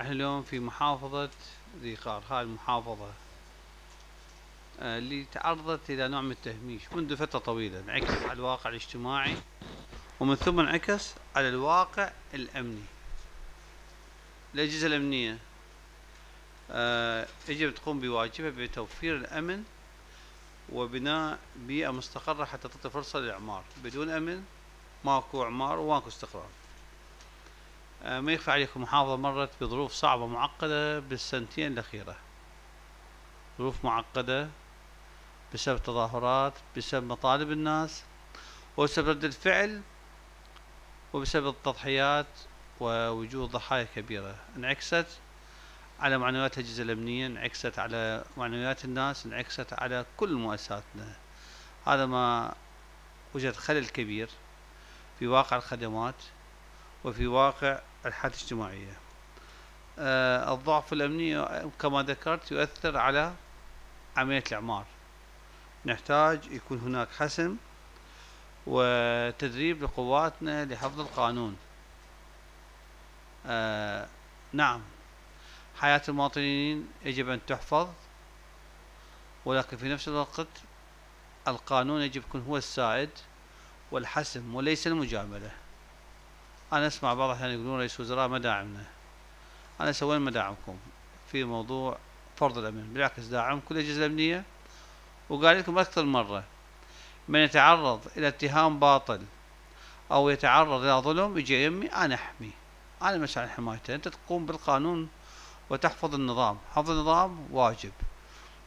إحنا اليوم في محافظة ذي قار هاي المحافظة آه، اللي تعرضت إلى نوع من التهميش منذ فترة طويلة انعكس على الواقع الاجتماعي ومن ثم انعكس على الواقع الأمني. الأجهزة الأمنية آه، يجب تقوم بواجبها بتوفير الأمن وبناء بيئة مستقرة حتى تعطي فرصة للإعمار. بدون أمن ماكو إعمار وماكو استقرار. ما يخفى عليكم محافظة مرت بظروف صعبة معقدة بالسنتين الأخيرة. ظروف معقدة بسبب تظاهرات بسبب مطالب الناس وبسبب رد الفعل وبسبب التضحيات ووجود ضحايا كبيرة. انعكست على معنويات الأجهزة الأمنية انعكست على معنويات الناس انعكست على كل مؤسساتنا. هذا ما وجد خلل كبير في واقع الخدمات وفي واقع الحالة الاجتماعية. آه الضعف الأمني كما ذكرت يؤثر على عملية الإعمار. نحتاج يكون هناك حسم وتدريب لقواتنا لحفظ القانون. آه نعم حياة المواطنين يجب أن تحفظ ولكن في نفس الوقت القانون يجب يكون هو السائد والحسم وليس المجاملة. أنا أسمع بعض الأحيان يقولون رئيس وزراء ما داعمنا أنا سوين ما داعمكم. في موضوع فرض الأمن بالعكس داعم كل الأجهزة الأمنية وقال لكم أكثر مرة من يتعرض إلى اتهام باطل أو يتعرض إلى ظلم يجي يمي أنا أحمي. أنا مسؤول عن حمايته أنت تقوم بالقانون وتحفظ النظام. حفظ النظام واجب.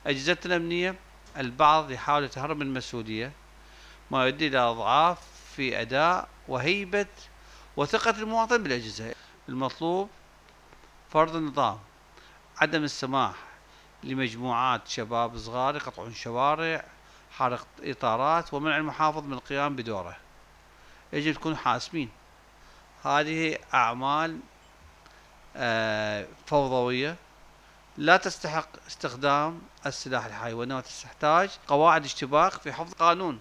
أجهزتنا الأمنية البعض يحاول يتهرب من المسؤولية ما يؤدي إلى أضعاف في أداء وهيبة وثقة المواطن بالأجهزة. المطلوب فرض النظام عدم السماح لمجموعات شباب صغار يقطعون شوارع حرق إطارات ومنع المحافظ من القيام بدوره. يجب تكون حاسمين. هذه أعمال آه، فوضوية. لا تستحق استخدام السلاح الحي وإنما تحتاج قواعد اشتباك في حفظ قانون.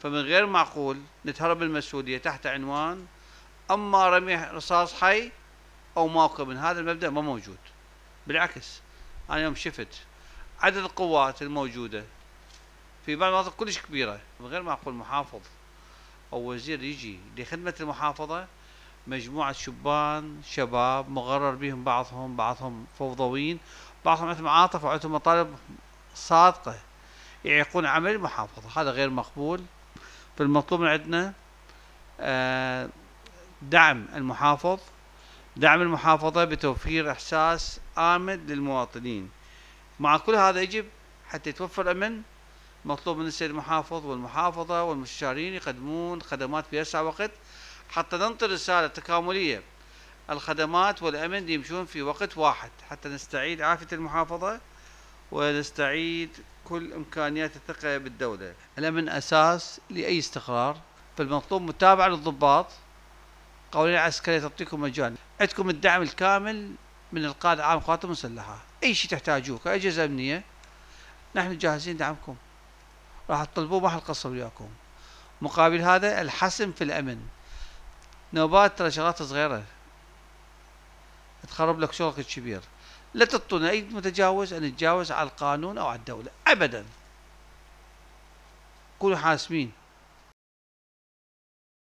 فمن غير معقول نتهرب المسؤولية تحت عنوان أما رمي رصاص حي أو موقع من هذا المبدأ ما موجود. بالعكس أنا يوم شفت عدد القوات الموجودة في بعض المناطق كلش كبيرة من غير معقول محافظ أو وزير يجي لخدمة المحافظة مجموعة شبان شباب مغرر بهم بعضهم بعضهم فوضويين بعضهم عندهم عاطفة وعندهم مطالب صادقة يعيقون عمل المحافظة. هذا غير مقبول. فالمطلوب من عندنا آه، دعم المحافظ دعم المحافظة بتوفير إحساس آمن للمواطنين. مع كل هذا يجب حتى يتوفر الأمن مطلوب من السيد المحافظ والمحافظة والمستشارين يقدمون خدمات في أسرع وقت حتى ننطي رسالة تكاملية. الخدمات والأمن يمشون في وقت واحد حتى نستعيد عافية المحافظة ونستعيد كل إمكانيات الثقة بالدولة. الأمن أساس لأي استقرار فالمطلوب متابعة للضباط قوانين العسكرية تعطيكم مجال عندكم الدعم الكامل من القائد العام للقوات المسلحة أي شيء تحتاجوه كأجهزة أمنية. نحن جاهزين دعمكم. راح تطلبوه ما حنقصر وياكم. مقابل هذا الحسم في الأمن. نوبات ترى شغلات صغيرة. تخرب لك شغلك الكبير. لا تعطونا أي متجاوز أن يتجاوز على القانون أو على الدولة. أبدا. كونوا حاسمين.